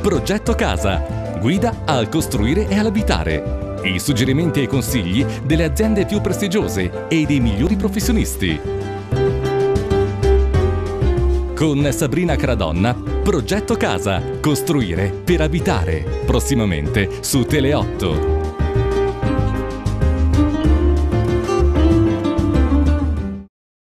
Progetto Casa. Guida al costruire e all'abitare. I suggerimenti e consigli delle aziende più prestigiose e dei migliori professionisti. Con Sabrina Caradonna, Progetto Casa. Costruire per abitare. Prossimamente su Tele 8.